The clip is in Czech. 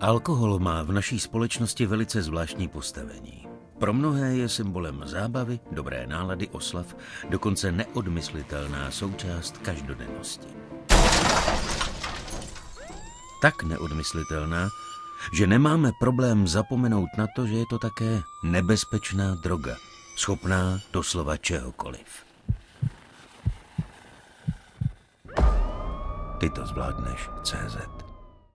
Alkohol má v naší společnosti velice zvláštní postavení. Pro mnohé je symbolem zábavy, dobré nálady, oslav, dokonce neodmyslitelná součást každodennosti. Tak neodmyslitelná, že nemáme problém zapomenout na to, že je to také nebezpečná droga, schopná doslova čehokoliv. Ty to zvládneš, CZ.